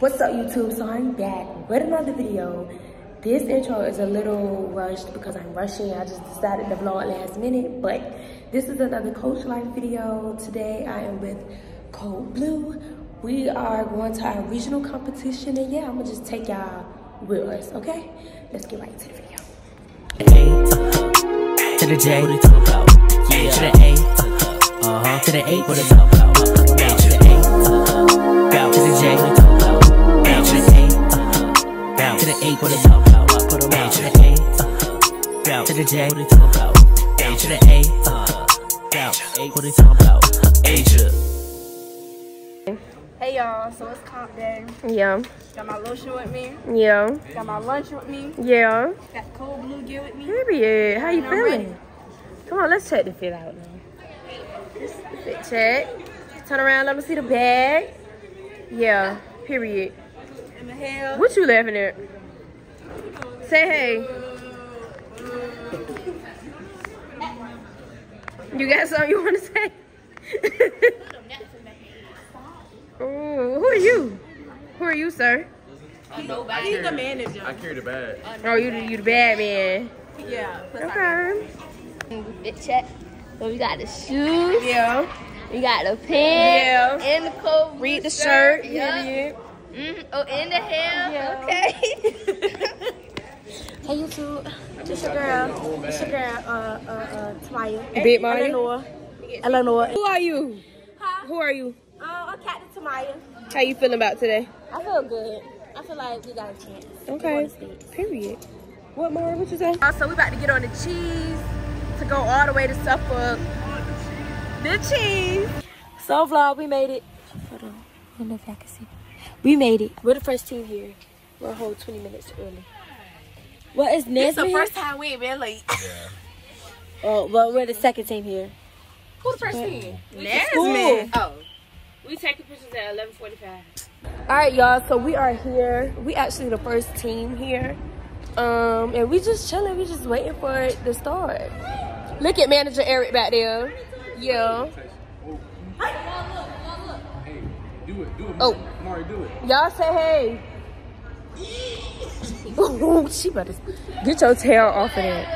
What's up YouTube? So I'm back with another video. This intro is a little rushed because I'm rushing. I just decided to vlog last minute, but this is another Coach Life video. Today I am with Code Blue. We are going to our regional competition and yeah, I'm gonna just take y'all with us, okay? Let's get right to the video. to the J, what they talk about? Yeah, to the A, uh huh, to the A, what they talk about? The J, what they talk about? A to the A, uh huh, what they talk about? Ajah. Hey y'all, so it's comp day. Yeah, Got my lotion with me. yeah, Got my lunch with me. yeah. Got the Code Blue gear with me. Period. How you I'm feeling? Come on, let's check the fit out now. Fit check. Turn around, let me see the bag. Yeah, period. In the hair. What you laughing at? Say hey. You got something you want to say? oh, who are you? Who are you, sir? He's the manager. I carry the bag. Oh, you the, you the bad man. Yeah. Okay. Fit check. So we got the shoes, Yeah. we got the pants, Yeah. and the coat. Read the shirt. Yeah. Period. hmm Oh, in the hair. Yeah. Okay. Hey YouTube, it's your girl, it's your girl, uh, uh, uh, Tamaya. Big Maya. Eleanor. Eleanor. Who are you? Who are you? Uh, I'm Captain Tamaya. How you feeling about today? I feel good. I feel like we got a chance. Okay. Period. What more? What you say? Uh, so we about to get on the cheese to go all the way to Suffolk. The cheese. So vlog, we made it. Hold on. I don't know if y'all can see. We made it. We're the first team here. We're a whole 20 minutes early. What is Nesbitt? It's the here? first time we ain't been late. Oh, well, we're the second team here. Who's the first team? Cool. Oh. We taking pictures at 11:45. All right, y'all. So we are here. We actually the first team here, um, and we just chilling. We just waiting for it to start. Look at manager Eric back there. Yeah. Do it, do it. Oh. Mari, do it. Y'all say hey. Ooh, she better get your tail off of that.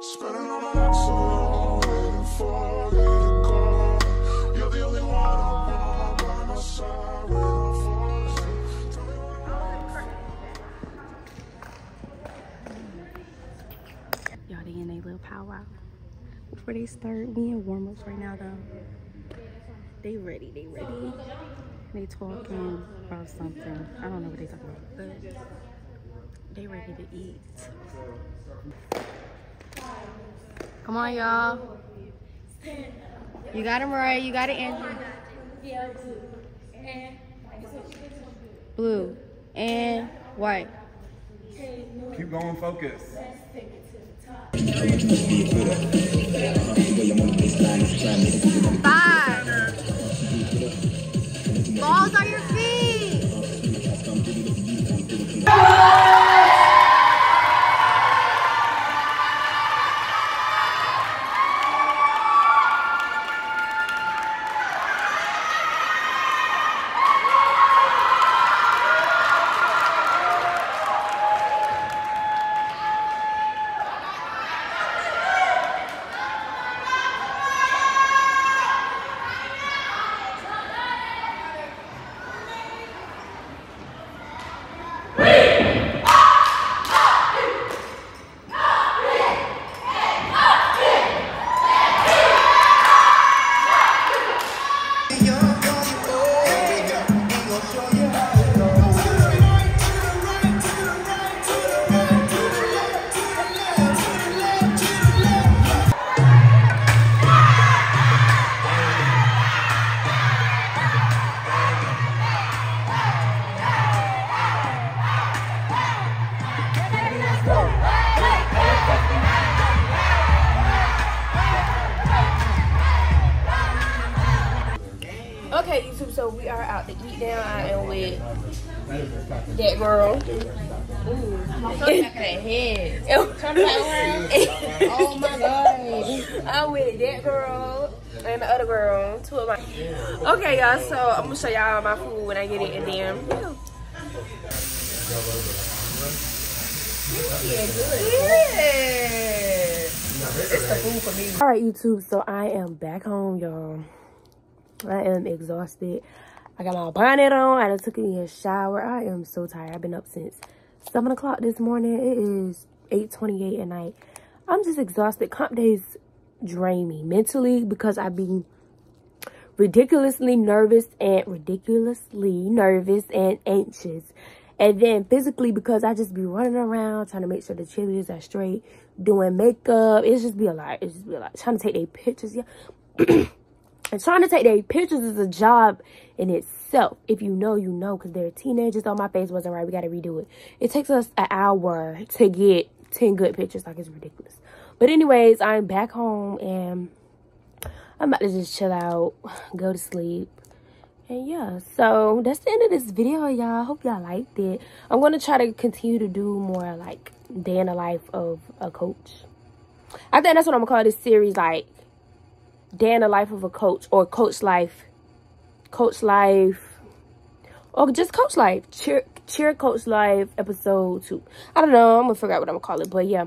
Spending all my nights alone, waiting for you to call. You're the only one I want by my side when I fall asleep. Tell me what Y'all, they in a little powwow. Before they start, we in warm-ups right now, though. They ready, they ready. They talking about something. I don't know what they talking about, but they ready to eat. Come on, y'all. You got it, Mariah. You got it, Andrew. Blue and white. Keep going, focus. Five. Balls on your feet. So we are out to eat now. I am with that girl. Ooh. head. oh my god. I'm with that girl. and the other girl, two of my. Okay, y'all. So I'm gonna show y'all my food when I get it, and then. Yeah. All right, YouTube. So I am back home, y'all. I am exhausted. I got my bonnet on. I just took a shower. I am so tired. I've been up since 7 o'clock this morning. It is 8.28 at night. I'm just exhausted. Comp days drain me mentally because I be ridiculously nervous and ridiculously nervous and anxious. And then physically because I just be running around trying to make sure the cheerleaders are straight, doing makeup. It's just be a lot. It's just be a lot. Trying to take their pictures. Yeah. and trying to take their pictures is a job in itself. If you know, you know, because they're teenagers. Oh, my face wasn't right. We got to redo it. It takes us an hour to get 10 good pictures. Like, it's ridiculous. But anyways, I'm back home and I'm about to just chill out, go to sleep. And yeah, so that's the end of this video, y'all. Hope y'all liked it. I'm going to try to continue to do more like day in the life of a coach. I think that's what I'm going to call this series, like day in the life of a coach or coach life, coach life, or just coach life, cheer, cheer coach life episode two. I don't know. I'm to figure out what I'm to call it. But yeah.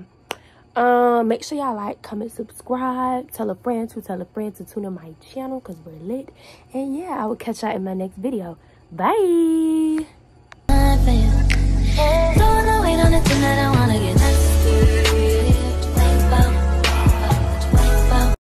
Um, make sure y'all like, comment, subscribe, tell a friend to tell a friend to tune in my channel because we're lit. And yeah, I will catch y'all in my next video. Bye.